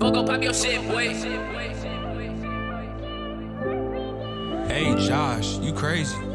Go pop your shit, boy. Hey, Josh, you crazy.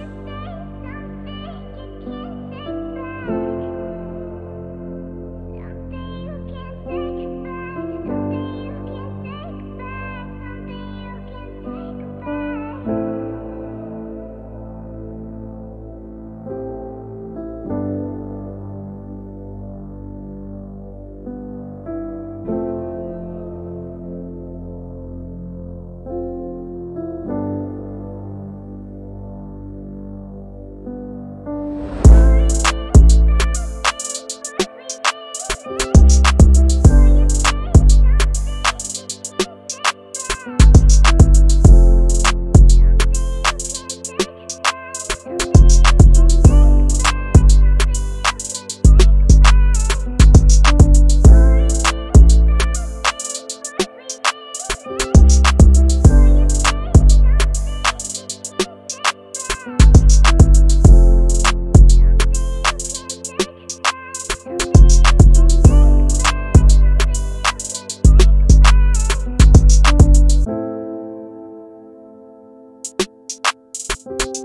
Thank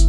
you.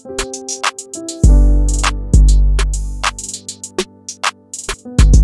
Thank you